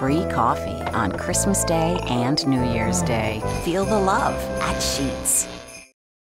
Free coffee on Christmas Day and New Year's Day. Feel the love at Sheets.